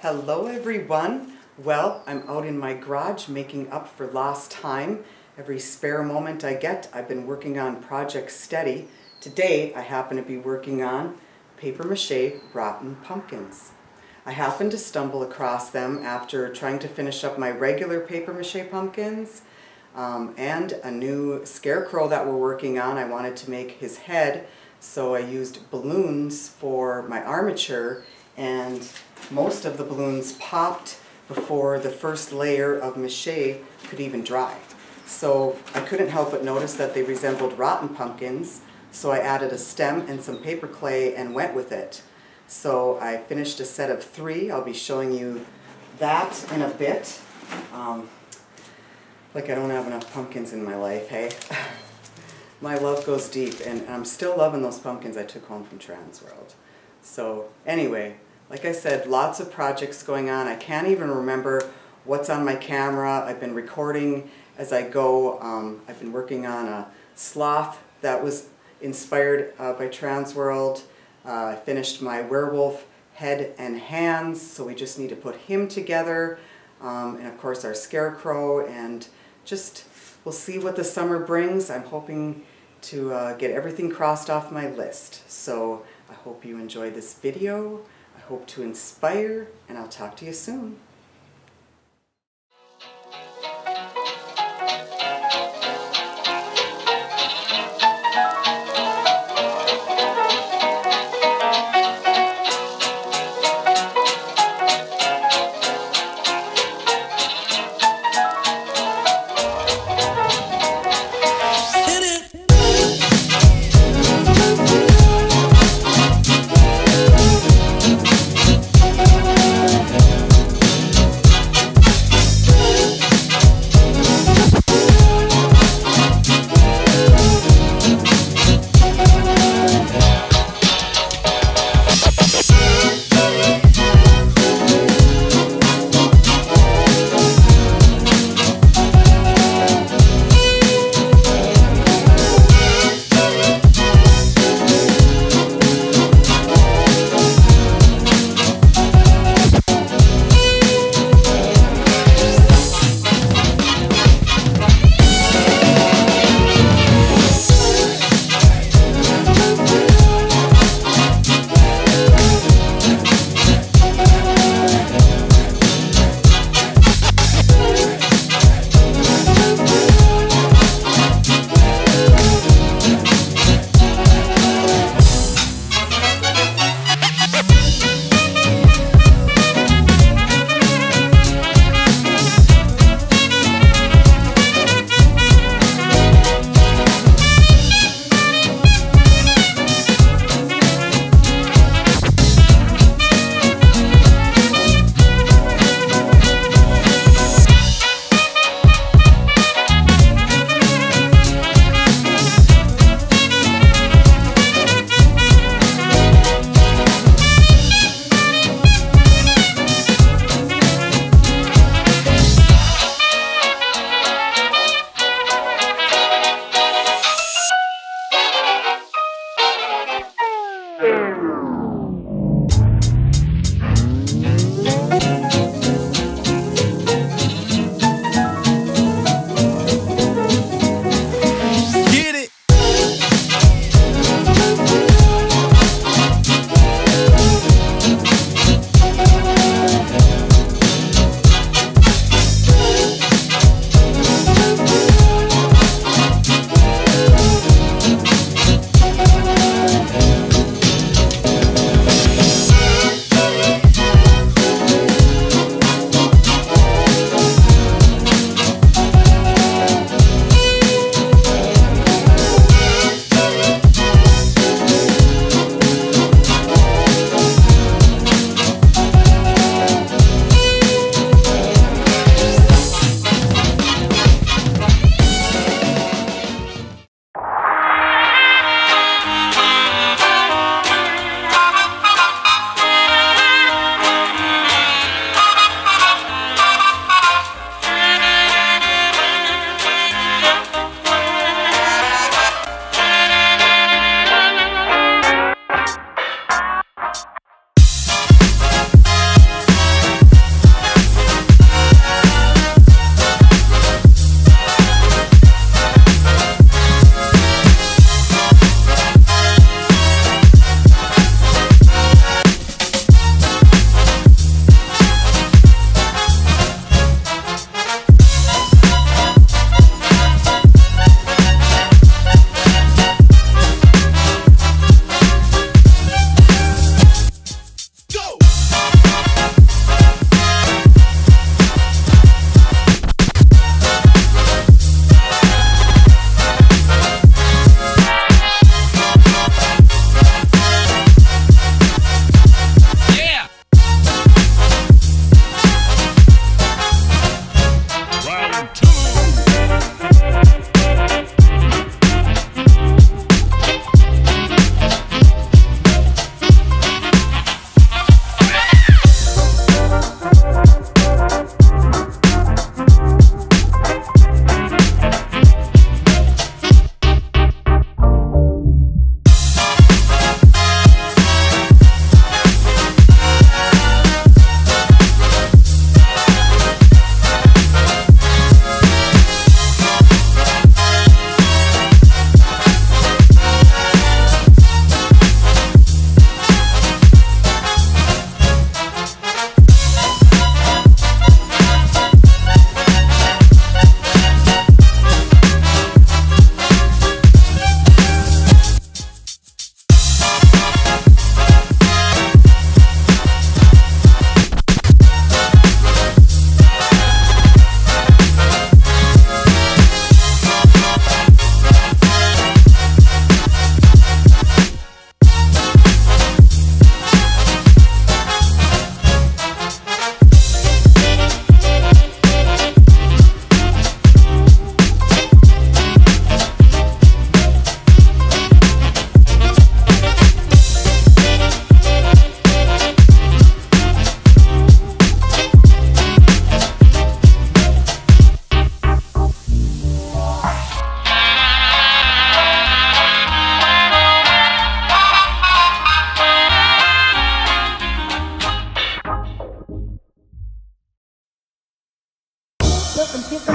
Hello everyone. Well, I'm out in my garage making up for lost time. Every spare moment I get, I've been working on Project Steady. Today, I happen to be working on paper mache rotten pumpkins. I happened to stumble across them after trying to finish up my regular paper mache pumpkins um, and a new scarecrow that we're working on. I wanted to make his head, so I used balloons for my armature and most of the balloons popped before the first layer of mache could even dry. So I couldn't help but notice that they resembled rotten pumpkins, so I added a stem and some paper clay and went with it. So I finished a set of three. I'll be showing you that in a bit. Um, like I don't have enough pumpkins in my life, hey? my love goes deep, and I'm still loving those pumpkins I took home from Transworld. So anyway, like I said, lots of projects going on. I can't even remember what's on my camera. I've been recording as I go. Um, I've been working on a sloth that was inspired uh, by Transworld. Uh, I finished my werewolf head and hands, so we just need to put him together. Um, and of course our scarecrow and just we'll see what the summer brings. I'm hoping to uh, get everything crossed off my list. So I hope you enjoy this video. I hope to inspire, and I'll talk to you soon. Two.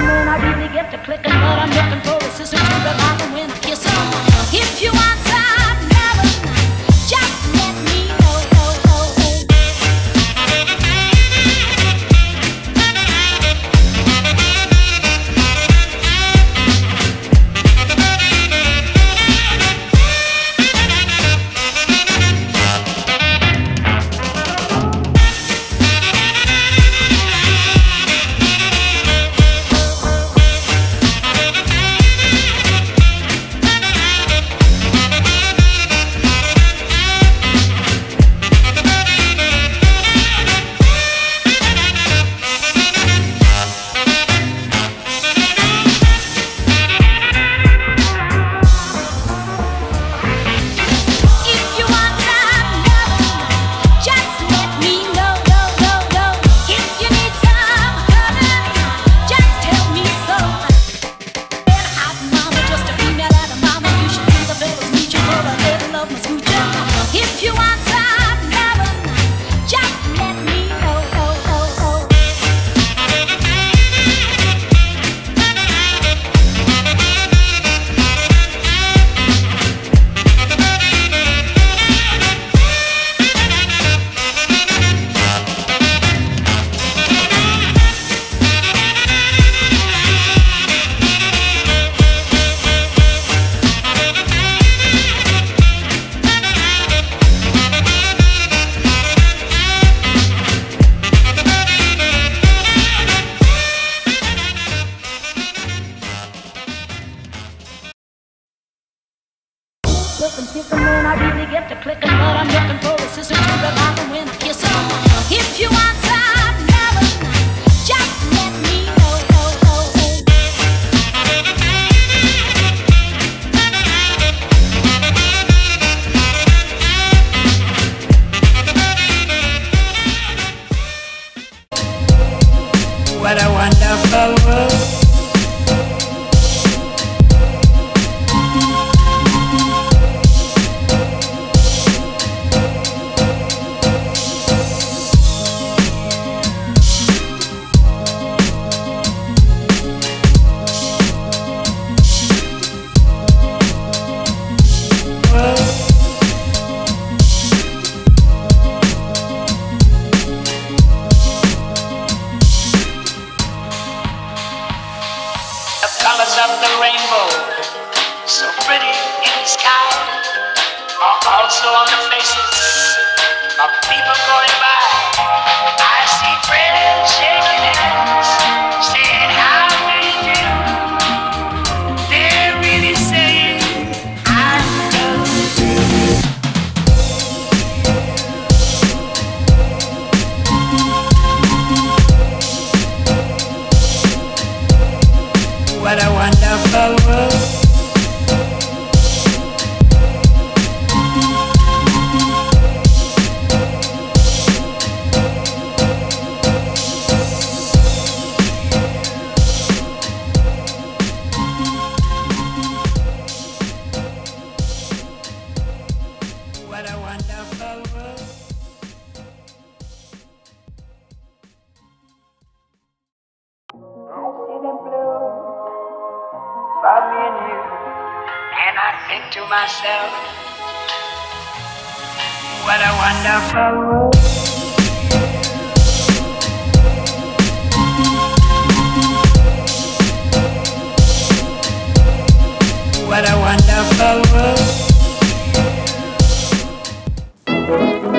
moon, I really get to clicking, but I'm looking for of the rainbow, so pretty in the sky, are also on the faces of people going by. I see friends shaking hands, saying hi. What a wonderful world. What a wonderful world.